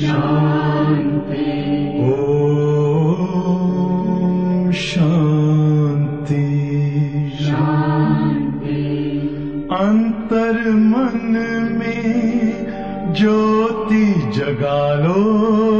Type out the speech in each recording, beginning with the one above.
ओ शान्ति। अन्तर् मन में ज्योति जगालो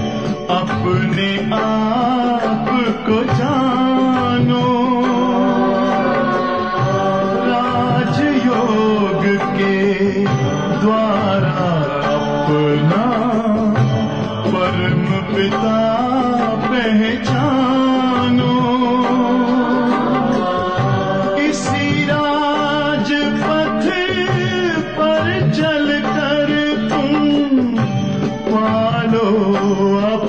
अपने आप को जानो। राजयोग के द्वारा अपना परम पिता पहचानो। इसी राज पथ पर चलकर तुम पालो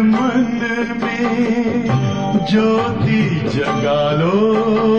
मन में ज्योति जगा लो।